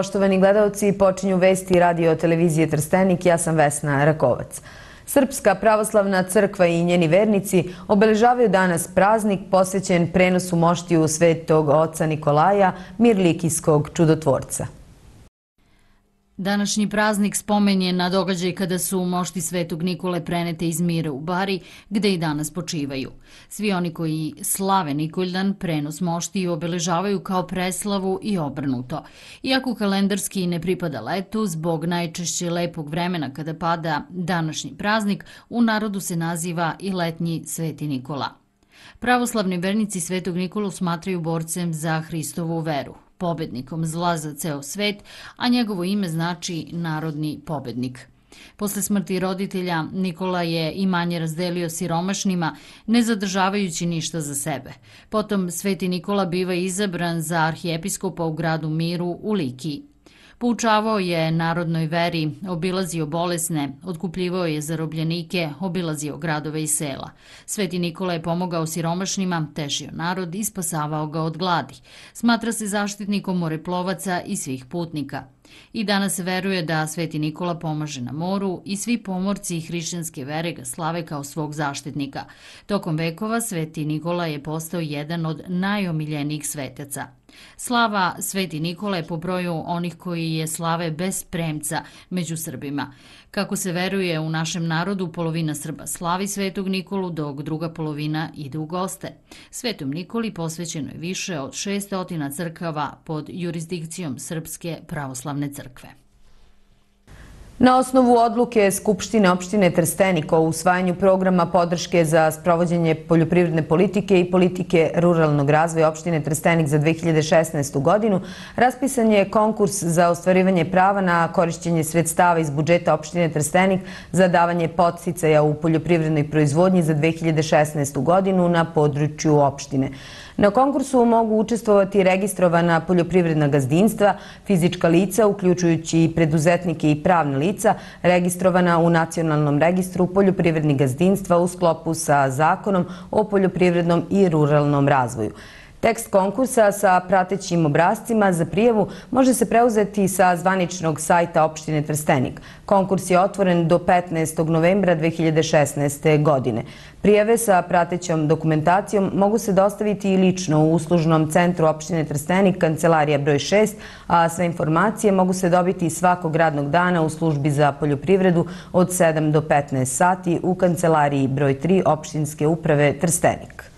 Poštovani gledalci, počinju vesti radio televizije Trstenik, ja sam Vesna Rakovac. Srpska pravoslavna crkva i njeni vernici obeležavaju danas praznik posvećen prenosu moštiju svetog oca Nikolaja, Mirlikijskog čudotvorca. Današnji praznik spomen je na događaj kada su mošti Svetog Nikole prenete iz Mira u Bari, gde i danas počivaju. Svi oni koji slave Nikoldan prenos mošti obeležavaju kao preslavu i obrnuto. Iako kalendarski ne pripada letu, zbog najčešće lepog vremena kada pada današnji praznik, u narodu se naziva i letnji Sveti Nikola. Pravoslavni vernici Svetog Nikolu smatraju borcem za Hristovu veru pobednikom zla za ceo svet, a njegovo ime znači narodni pobednik. Posle smrti roditelja, Nikola je i manje razdelio siromašnima, ne zadržavajući ništa za sebe. Potom Sveti Nikola biva izabran za arhijepiskopa u gradu Miru u Likiji. Poučavao je narodnoj veri, obilazio bolesne, otkupljivao je zarobljenike, obilazio gradove i sela. Sveti Nikola je pomogao siromašnima, tešio narod i spasavao ga od gladi. Smatra se zaštitnikom moreplovaca i svih putnika. I danas se veruje da Sveti Nikola pomaže na moru i svi pomorci i hrišćanske vere ga slave kao svog zaštitnika. Tokom vekova Sveti Nikola je postao jedan od najomiljenijih svetaca. Slava Sveti Nikola je po broju onih koji je slave bez premca među Srbima. Kako se veruje u našem narodu, polovina Srba slavi Svetog Nikolu, dok druga polovina ide u goste. Svetom Nikoli posvećeno je više od 600 crkava pod jurisdikcijom Srpske pravoslavne crkve. Na osnovu odluke Skupštine opštine Trstenik o usvajanju programa podrške za sprovođenje poljoprivredne politike i politike ruralnog razvoja opštine Trstenik za 2016. godinu, raspisan je konkurs za ostvarivanje prava na korišćenje sredstava iz budžeta opštine Trstenik za davanje podsticaja u poljoprivrednoj proizvodnji za 2016. godinu na području opštine. Na konkursu mogu učestvovati registrovana poljoprivredna gazdinstva, fizička lica, uključujući i preduzetnike i pravne lica, registrovana u nacionalnom registru poljoprivrednih gazdinstva u sklopu sa zakonom o poljoprivrednom i ruralnom razvoju. Tekst konkursa sa pratećim obrazcima za prijavu može se preuzeti sa zvaničnog sajta opštine Trstenik. Konkurs je otvoren do 15. novembra 2016. godine. Prijeve sa pratećom dokumentacijom mogu se dostaviti i lično u uslužnom centru opštine Trstenik, kancelarija broj 6, a sve informacije mogu se dobiti svakog radnog dana u službi za poljoprivredu od 7 do 15 sati u kancelariji broj 3 opštinske uprave Trstenik.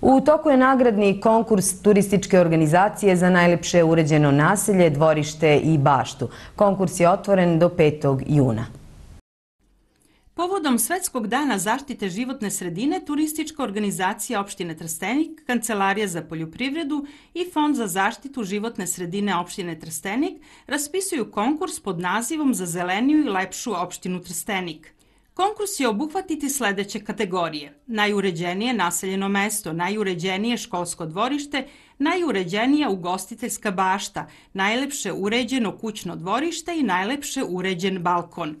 U toku je nagradni konkurs turističke organizacije za najlepše uređeno naselje, dvorište i baštu. Konkurs je otvoren do 5. juna. Povodom Svetskog dana zaštite životne sredine, turistička organizacija opštine Trstenik, Kancelarija za poljoprivredu i Fond za zaštitu životne sredine opštine Trstenik raspisuju konkurs pod nazivom za zeleniju i lepšu opštinu Trstenik – Konkurs je obuhvatiti sledeće kategorije. Najuređenije naseljeno mesto, najuređenije školsko dvorište, najuređenija ugostiteljska bašta, najlepše uređeno kućno dvorište i najlepše uređen balkon.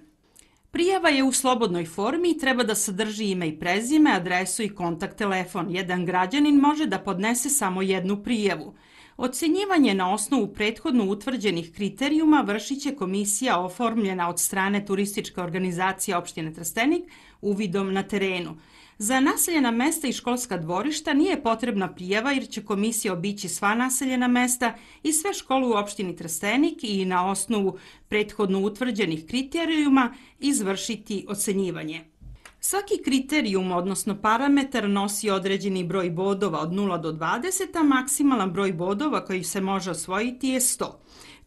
Prijava je u slobodnoj formi i treba da sadrži ime i prezime, adresu i kontakt telefon. Jedan građanin može da podnese samo jednu prijavu. Ocenjivanje na osnovu prethodno utvrđenih kriterijuma vršit će komisija oformljena od strane turističke organizacije opštine Trstenik uvidom na terenu. Za naseljena mesta i školska dvorišta nije potrebna prijava jer će komisija obići sva naseljena mesta i sve škole u opštini Trstenik i na osnovu prethodno utvrđenih kriterijuma izvršiti ocenjivanje. Svaki kriterijum, odnosno parametar, nosi određeni broj bodova od 0 do 20, a maksimalan broj bodova koji se može osvojiti je 100.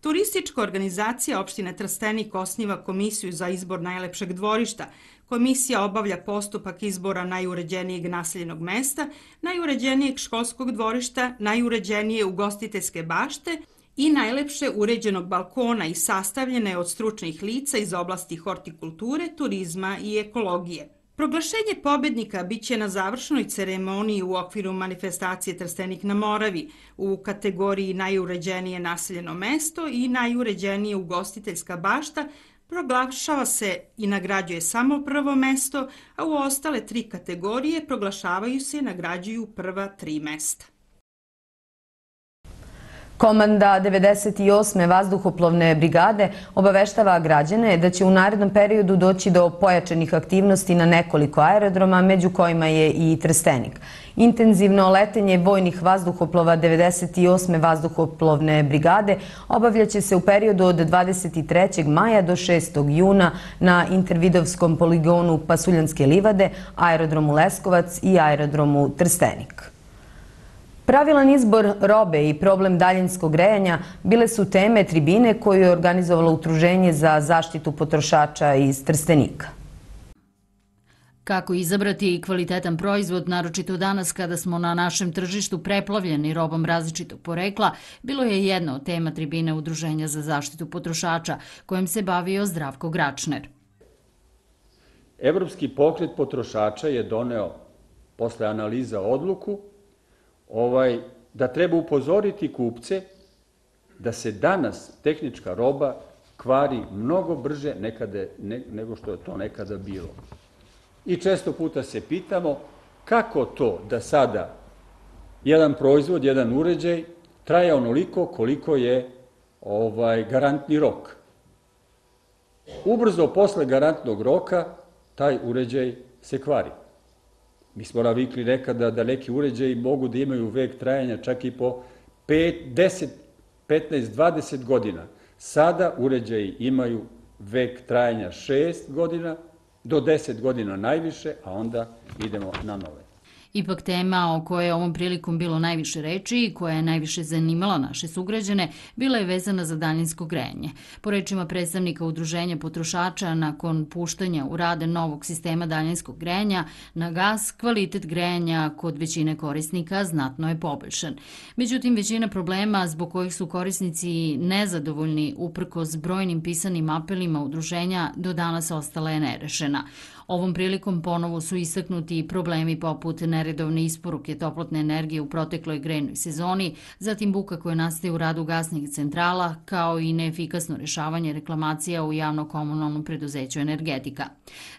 Turistička organizacija opštine Trstenik osniva komisiju za izbor najlepšeg dvorišta. Komisija obavlja postupak izbora najuređenijeg naseljenog mesta, najuređenijeg školskog dvorišta, najuređenije ugostiteljske bašte i najlepše uređenog balkona i sastavljene od stručnih lica iz oblasti hortikulture, turizma i ekologije. Proglašenje pobednika bit će na završnoj ceremoniji u okviru manifestacije Trstenik na Moravi u kategoriji najuređenije naseljeno mesto i najuređenije ugostiteljska bašta proglašava se i nagrađuje samo prvo mesto, a u ostale tri kategorije proglašavaju se i nagrađuju prva tri mesta. Komanda 98. vazduhoplovne brigade obaveštava građane da će u narednom periodu doći do pojačanih aktivnosti na nekoliko aerodroma, među kojima je i Trstenik. Intenzivno letenje vojnih vazduhoplova 98. vazduhoplovne brigade obavljaće se u periodu od 23. maja do 6. juna na intervidovskom poligonu Pasuljanske livade, aerodromu Leskovac i aerodromu Trstenik. Pravilan izbor robe i problem daljinskog grejanja bile su teme tribine koju je organizovalo Utruženje za zaštitu potrošača iz Trstenika. Kako izabrati kvalitetan proizvod, naročito danas kada smo na našem tržištu preplavljeni robom različitog porekla, bilo je jedna od tema tribine Udruženja za zaštitu potrošača, kojim se bavio Zdravko Gračner. Evropski pokret potrošača je doneo posle analiza odluku ovaj, da treba upozoriti kupce da se danas tehnička roba kvari mnogo brže nekade, ne, nego što je to nekada bilo. I često puta se pitamo kako to da sada jedan proizvod, jedan uređaj traje onoliko koliko je ovaj garantni rok. Ubrzo posle garantnog roka taj uređaj se kvari. Mi smo navikli nekada da neki uređaji mogu da imaju vek trajanja čak i po 5, 10, 15, 20 godina. Sada uređaji imaju vek trajanja 6 godina, do 10 godina najviše, a onda idemo na nove. Ipak tema o kojoj je ovom prilikom bilo najviše reči i koja je najviše zanimala naše sugrađane, bila je vezana za daljinsko grejanje. Po rečima predstavnika Udruženja potrošača, nakon puštanja u rade novog sistema daljinskog grejanja na gas, kvalitet grejanja kod većine korisnika znatno je poboljšan. Međutim, većina problema zbog kojih su korisnici nezadovoljni uprko s brojnim pisanim apelima udruženja do danas ostala je nerešena. Ovom prilikom ponovo su istaknuti problemi poput neredovne isporuke toplotne energije u protekloj grejnoj sezoni, zatim buka koja nastaje u radu gasnih centrala, kao i neefikasno rešavanje reklamacija u javno-komunalnom preduzeću energetika.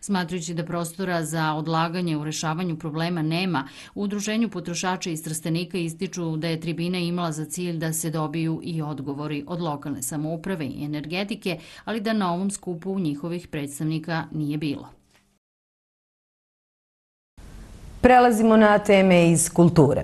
Smatrujući da prostora za odlaganje u rešavanju problema nema, u Udruženju potrošača iz Trstenika ističu da je tribina imala za cilj da se dobiju i odgovori od lokalne samouprave i energetike, ali da na ovom skupu njihovih predstavnika nije bilo. Prelazimo na teme iz kulture.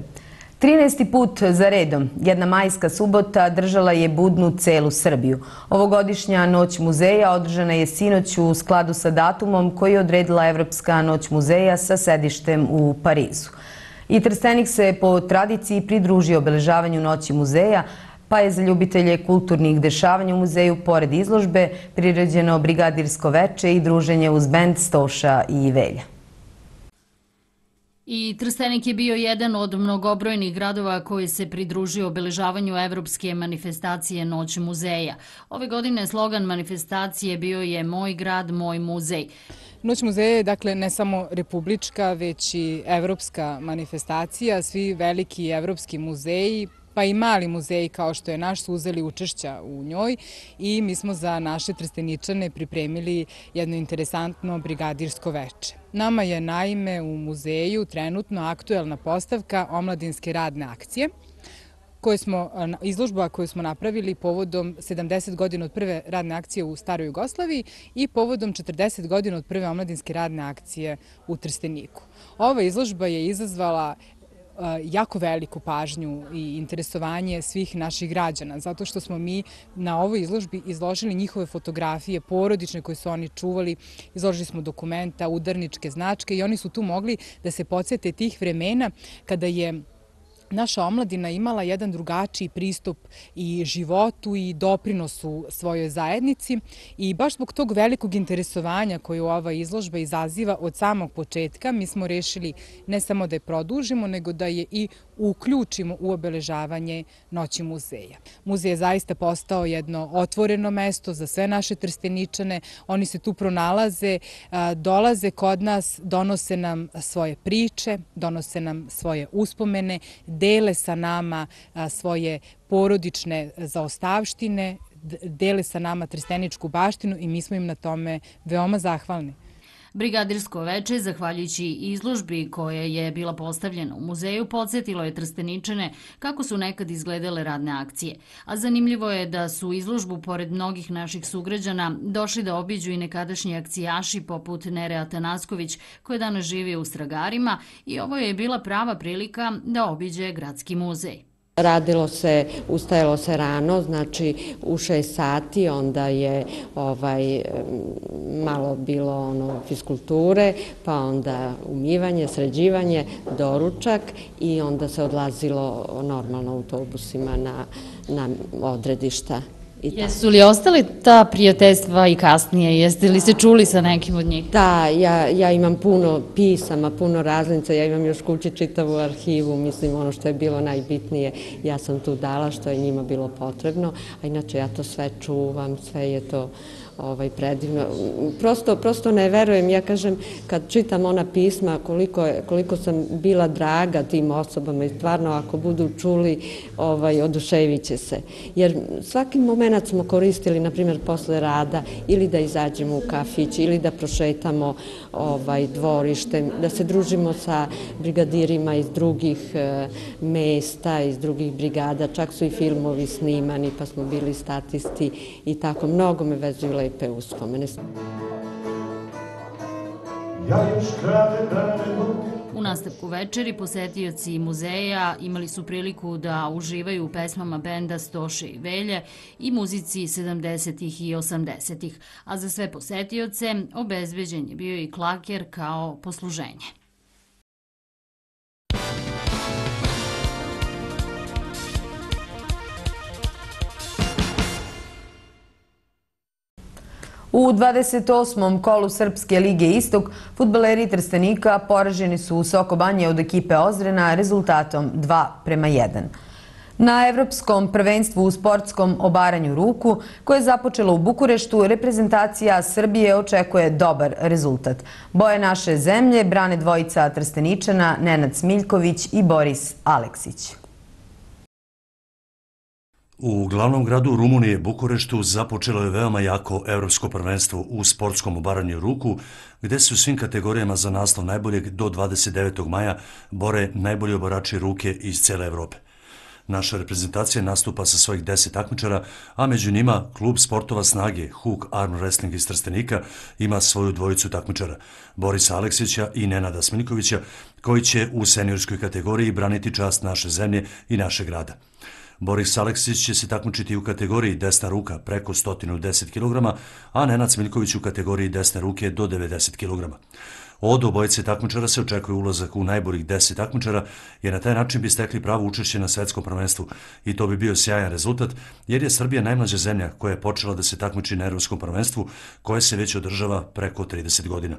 13. put za redom, jedna majska subota držala je budnu celu Srbiju. Ovogodišnja noć muzeja održana je sinoć u skladu sa datumom koji je odredila Evropska noć muzeja sa sedištem u Parizu. I Trstenik se po tradiciji pridružio obeležavanju noći muzeja, pa je za ljubitelje kulturnih dešavanja u muzeju pored izložbe priređeno brigadirsko veče i druženje uz bend Stoša i Velja. I Trstenik je bio jedan od mnogobrojnih gradova koji se pridružio obeležavanju Evropske manifestacije Noć muzeja. Ove godine slogan manifestacije bio je Moj grad, moj muzej. Noć muzeja je dakle ne samo republička, već i evropska manifestacija. Svi veliki evropski muzeji pa i mali muzeji kao što je naš su uzeli učešća u njoj i mi smo za naše trsteničane pripremili jedno interesantno brigadirsko veče. Nama je naime u muzeju trenutno aktuelna postavka omladinske radne akcije koje smo, izložba koju smo napravili povodom 70 godina od prve radne akcije u Staroj Jugoslaviji i povodom 40 godina od prve omladinske radne akcije u Trsteniku. Ova izložba je izazvala jako veliku pažnju i interesovanje svih naših građana, zato što smo mi na ovoj izložbi izložili njihove fotografije porodične koje su oni čuvali, izložili smo dokumenta, udarničke značke i oni su tu mogli da se podsjete tih vremena kada je naša omladina imala jedan drugačiji pristup i životu i doprinosu svojoj zajednici i baš zbog tog velikog interesovanja koju ova izložba izaziva od samog početka, mi smo rešili ne samo da je produžimo, nego da je i uključimo u obeležavanje Noći muzeja. Muzej je zaista postao jedno otvoreno mesto za sve naše trsteničane. Oni se tu pronalaze, dolaze kod nas, donose nam svoje priče, donose nam svoje uspomene, dele sa nama svoje porodične zaostavštine, dele sa nama trsteničku baštinu i mi smo im na tome veoma zahvalni. Brigadirsko veče, zahvaljujući izložbi koja je bila postavljena u muzeju, podsjetilo je Trsteničane kako su nekad izgledale radne akcije. A zanimljivo je da su izložbu, pored mnogih naših sugrađana, došli da obiđu i nekadašnji akcijaši poput Nere Atanasković, koja danas živi u Stragarima i ovo je bila prava prilika da obiđe Gradski muzej. Radilo se, ustajalo se rano, znači u šest sati, onda je ovaj, malo bilo ono fiskulture, pa onda umivanje, sređivanje, doručak i onda se odlazilo normalno autobusima na, na odredišta. Jesu li ostali ta prijateljstva i kasnije? Jeste li se čuli sa nekim od njih? Da, ja, ja imam puno pisama, puno razlinica, ja imam još kući čitavu arhivu, mislim ono što je bilo najbitnije, ja sam tu dala što je njima bilo potrebno, a inače ja to sve čuvam, sve je to ovaj, predivno. Prosto, prosto ne verujem, ja kažem, kad čitam ona pisma, koliko, je, koliko sam bila draga tim osobama i stvarno ako budu čuli, ovaj, oduševit će se. Jer svaki moment smo koristili, na primjer, posle rada, ili da izađemo u kafić, ili da prošetamo ovaj, dvorištem, da se družimo sa brigadirima iz drugih e, mesta, iz drugih brigada, čak su i filmovi snimani, pa smo bili statisti i tako. Mnogo me vezuje lepe uspomene. U nastavku večeri posetioci muzeja imali su priliku da uživaju u pesmama benda Stoše i Velje i muzici 70. i 80. A za sve posetioce obezbeđen je bio i klaker kao posluženje. U 28. kolu Srpske lige Istok, futbaleri Trstenika poraženi su u Soko Banje od ekipe Ozrena rezultatom 2 prema 1. Na Evropskom prvenstvu u sportskom obaranju ruku, koje je započelo u Bukureštu, reprezentacija Srbije očekuje dobar rezultat. Boje naše zemlje brane dvojica Trsteničana, Nenad Smiljković i Boris Aleksić. U glavnom gradu Rumunije, Bukureštu, započelo je veoma jako evropsko prvenstvo u sportskom obaranju ruku, gde se u svim kategorijama za naslov najboljeg do 29. maja bore najbolji oborači ruke iz cele Evrope. Naša reprezentacija nastupa sa svojih deset takmičara, a među njima klub sportova snage Hook Arm Wrestling iz Trstenika ima svoju dvojicu takmičara, Borisa Aleksića i Nenada Smiljkovića, koji će u seniorskoj kategoriji braniti čast naše zemlje i naše grada. Boris Aleksić će se takmičiti u kategoriji desna ruka preko 110 kg, a Nenad Smiljković u kategoriji desne ruke do 90 kg. Od obojice takmičara se očekuje ulazak u najboljih 10 takmičara, jer na taj način bi stekli pravo učešće na svetskom prvenstvu i to bi bio sjajan rezultat, jer je Srbija najmlađa zemlja koja je počela da se takmiči na Evropskom prvenstvu, koje se već održava preko 30 godina.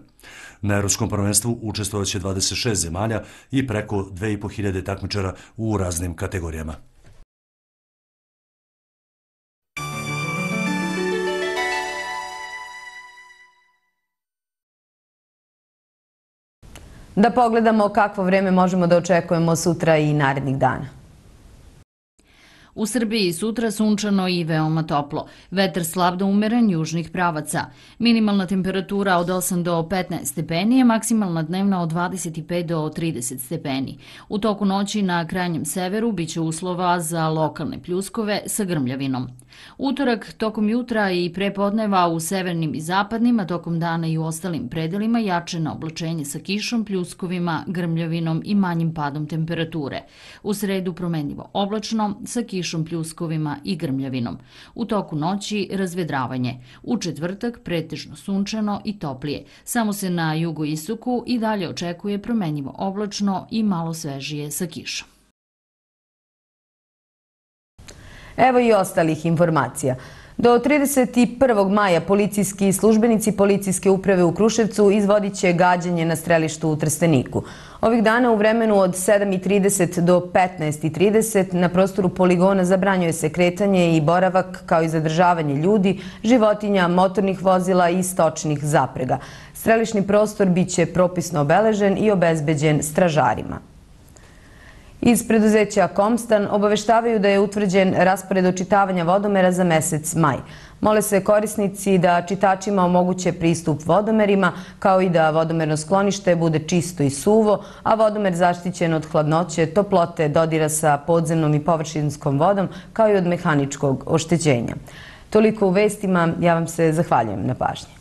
Na Evropskom prvenstvu učestvovaće 26 zemalja i preko 2500 takmičara u raznim kategorijama. Da pogledamo kakvo vreme možemo da očekujemo sutra i narednih dana. U Srbiji sutra sunčano i veoma toplo. Vetar slab do umeren južnih pravaca. Minimalna temperatura od 8 do 15 stepeni je maksimalna dnevna od 25 do 30 stepeni. U toku noći na krajnjem severu biće uslova za lokalne pljuskove sa grmljavinom. Utorak tokom jutra i prepodneva u severnim i zapadnim, a tokom dana i u ostalim predelima jače na oblačenje sa kišom, pljuskovima, grmljavinom i manjim padom temperature. U sredu promenljivo oblačno sa kišom, pljuskovima i grmljavinom. U toku noći razvedravanje. U četvrtak pretežno sunčano i toplije. Samo se na jugoistoku i dalje očekuje promenljivo oblačno i malo svežije sa kišom. Evo i ostalih informacija. Do 31. maja policijski službenici policijske uprave u Kruševcu izvodit će gađanje na strelištu u Trsteniku. Ovih dana u vremenu od 7.30 do 15.30 na prostoru poligona zabranjuje se kretanje i boravak kao i zadržavanje ljudi, životinja, motornih vozila i stočnih zaprega. Strelišni prostor biće propisno obeležen i obezbeđen stražarima. Iz preduzeća Komstan obaveštavaju da je utvrđen raspored očitavanja vodomera za mesec maj. Mole se korisnici da čitačima omoguće pristup vodomerima, kao i da vodomerno sklonište bude čisto i suvo, a vodomer zaštićen od hladnoće, toplote, dodira sa podzemnom i površinskom vodom, kao i od mehaničkog oštećenja. Toliko u vestima, ja vam se zahvaljujem na pažnje.